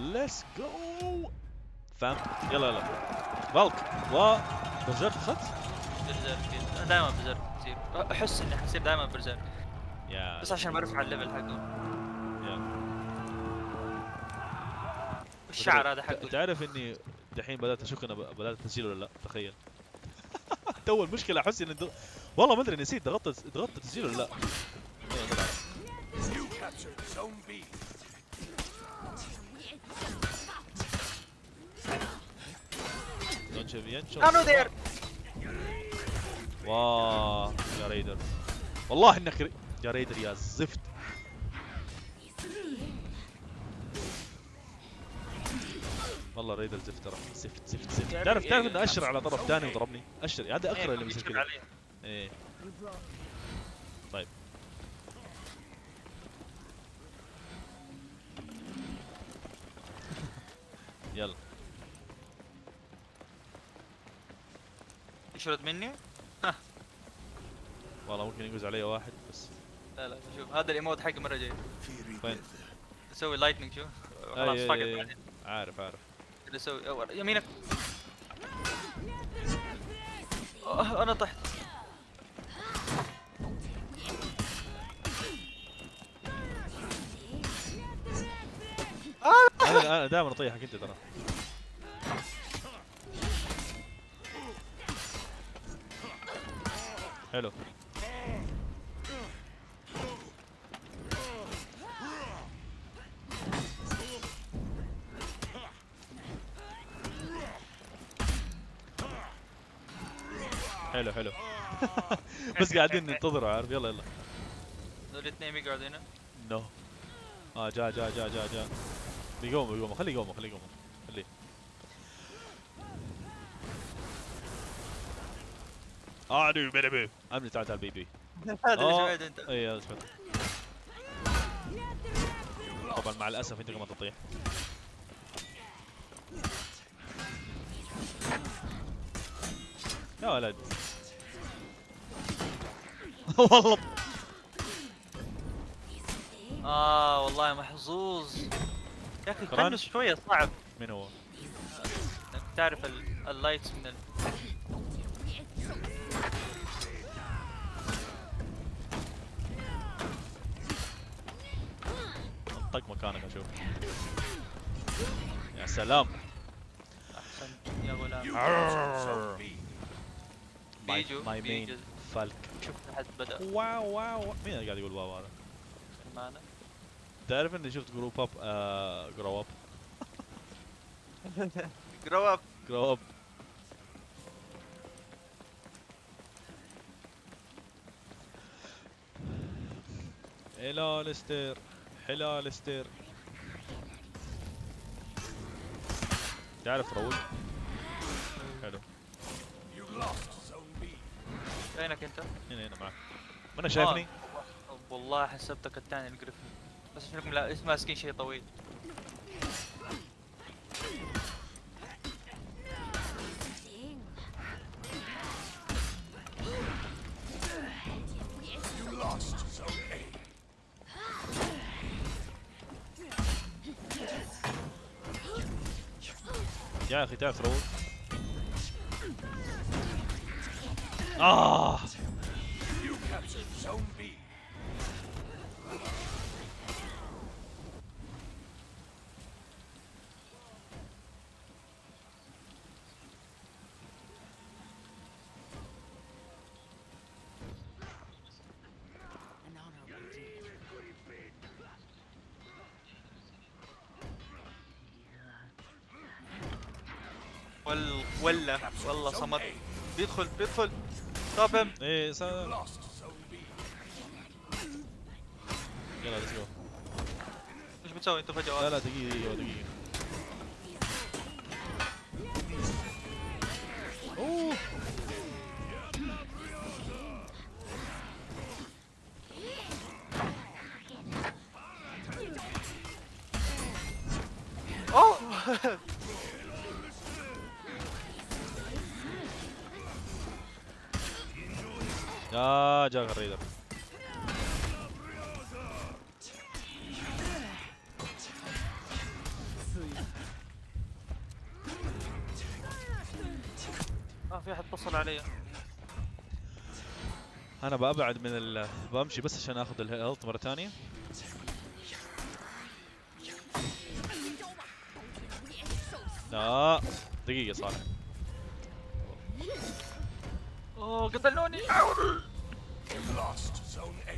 let's go فهمت؟ يلا يلا. فالك و برزيرك كثير. أنا دائما برزيرك كثير أحس اني حصير دائما برزيرك يا بس عشان برفع ال level حقه. الشعر هذا حقه. تعرف إني دحين بدأت أشك أنا ب- بدأت تسجيل ولا لا؟ تخيل. تو المشكلة أحس إني. والله ما أدري نسيت. ضغطت ضغطت تسجيل ولا لا؟ كانوا ذير واه يا ريدر والله انك ري... يا ريدر يا زفت والله ريدر زفت ترى زفت زفت زفت تعرف تعرف؟ إنه اشر على طرف ثاني وضربني؟ اشر هذا أقرأ اللي كذا عليه. إيه. طيب. يلا. يشرد مني؟ والله ممكن يفوز علي واحد بس. لا لا شوف هذا ال emote حقي مرة جاي. فين؟ أسوي lightning شوف. أي- خلاص فقط عارف عارف. اللي أسوي يمينك. آه، أنا طحت. أنا أنا دائما أطيحك أنت ترى. حلو. حلو حلو. بس قاعدين ننتظر عارف؟ يلا يلا. دول الاثنين بيقعدوا هنا نو آه جا جا جا جا جا. بيقوموا بيقوموا. خليه يقوموا خليه يقوموا. آه تعال تعال بيبي هذا اللي آه. سويته انت اي هذا سمعت طبعا مع الاسف انت كمان تطيح يا ولد والله آه والله محظوظ يا أخي؟ كانه شوية صعب. من هو؟ تعرف ال- اللايتس من مكانك أشوف يا سلام. احسن يا غلام B. ماي مين. فالك. شوف لحد بدأ. واو واو. مين اللي قاعد يقول واو هذا؟ معنا تعرف إني شفت جروب اب آه جرو اب جرو اب جرو اب هلال ستير هلال ستير تعرف راؤول حلو. وينك انت؟ هنا هنا معك ما أنا شايفني آه. والله حسبتك الثاني الجريفن بس اسم ماسكين شيء طويل يا أخي تعرف راؤول آه You captured Zone B. An honorable deed. ولا ولا والله A. بيدخل بيدخل. طابم إيه سلام. يلا ليتس جو إيش بتسوي انت لا فجأة لا دقيقة دقيقة. أوه! أوه! يا جاك الريدر. آه في أحد اتصل علي. أنا ببعد من ال بمشي بس عشان آخذ ال health مرة ثانية. لا دقيقة صالح. اوه قتلوني You lost Zone A.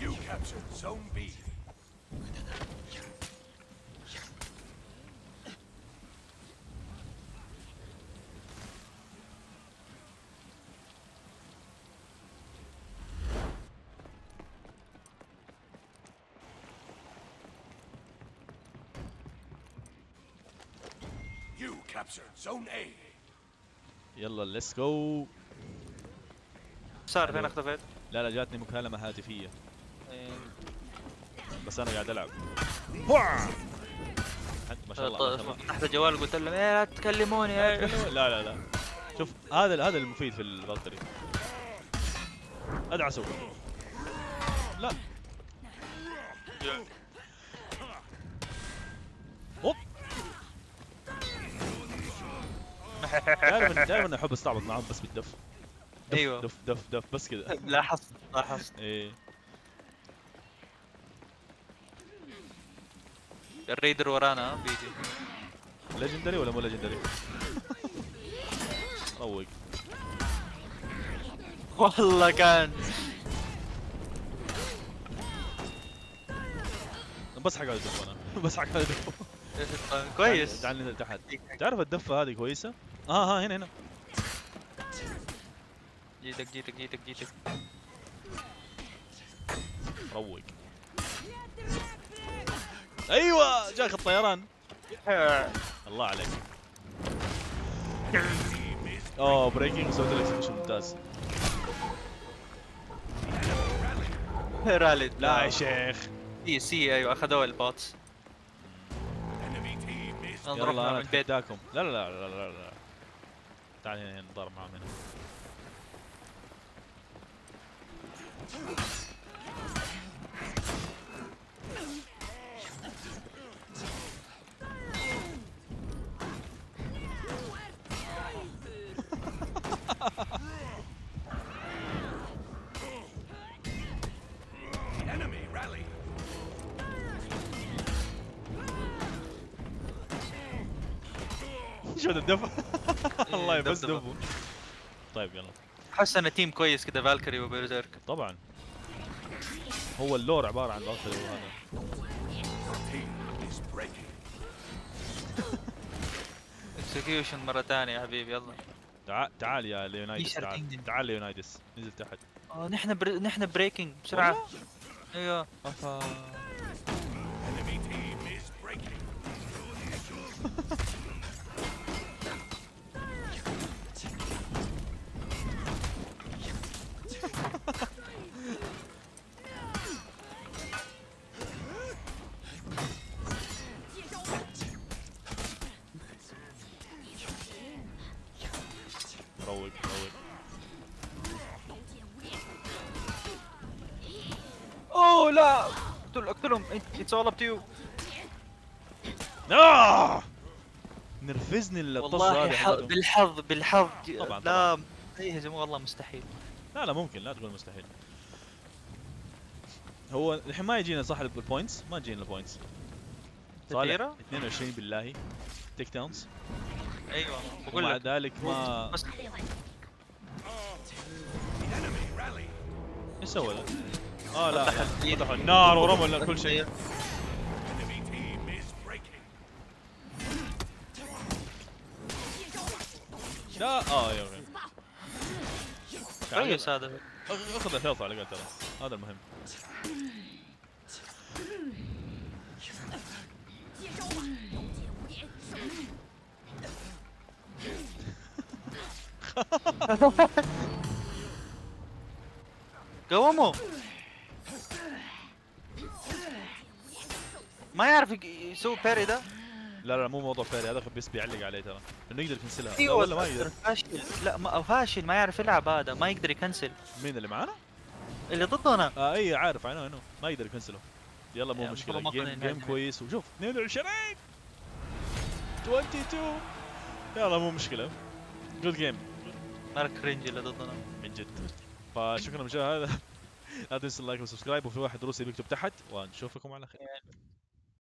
You captured Zone B. You captured Zone A. يلا ليتس جو صار فين اختفيت؟ لا لا جاتني مكالمة هاتفية إيه. بس أنا قاعد ألعب. ما شاء الله. فتحت الجوال قلت لهم إيه لا تكلموني. لا لا لا شوف هذا هذا المفيد في البطري ادعسوا لا. اوب دائما دائما أحب أستعبط معاهم بس بالدف. دف أيوة. دف دف دف بس كذا لاحظت لاحظت إيه. الريدر ورانا بيجي. legendary ولا مو legendary؟ روق. والله كان. بسحق على الدف أنا. بسحق على الدف كويس. تعال ننزل تحت. تعرف الدفة هذه كويسة؟ آه ها هنا هنا. جيتك جيتك جيتك جيتك. روق. أيوه جاك الطيران. الله عليك. أوه breaking سويت ال execution ممتاز. رالد لا يا شيخ. سي سي أيوه اخذوا ال bots يلا أنا أتحداكم. لا لا لا لا لا. تعال هنا نضارب معاهم هنا. شو الدفع الله بس. دفوا طيب يلا. حس إنه تيم كويس كذا فالكري وبيرزيرك. طبعا. هو اللور عبارة عن ضغط وهذا. اكسكيوشن مرة ثانية يا حبيبي يلا. تعال تعال يا ليونايدس تعال. تعال ليونايدس نزل تحت. آه نحن بر... نحن بريكنج بسرعة؟ إيوه. أفا. اقتل اقتلهم اتس اول اب تو يو! نرفزني الطصه والله. بالحظ بالحظ طبعاً، لا اي هزموه والله مستحيل لا لا ممكن لا تقول مستحيل هو الحين ما يجينا صح البوينتس ما تجينا البوينتس صالح كثيرة؟ 22 بالله تيك داونز أيوه بقول لك ذلك ما. إيش سوى؟ آه لا. فتحوا النار ورموا كل شيء. لا آه يا أخي. كويس هذا. أخذ الهيلث على الاقل ترى هذا المهم. قوموا. ما يعرف يسوي parry ده؟ لا لا مو موضوع parry هذا بس بيعلق عليه ترى. إنه يقدر يكنسلها. لا أيوه ولا ما يقدر. فاشل. لا ما فاشل ما يعرف يلعب هذا ما يقدر يكنسل. مين اللي معانا؟ اللي ضدنا. آه إي عارف أنا انه ما يقدر يكنسله. يلا مو مشكلة. game game كويس. وشوف 22 22 يلا مو مشكلة. good game مره cringe اللي ضدنا. من جد. فشكرا للمشاهده لا تنسوا ال like وال subscribe وفي واحد روسي بيكتب تحت. ونشوفكم على خير.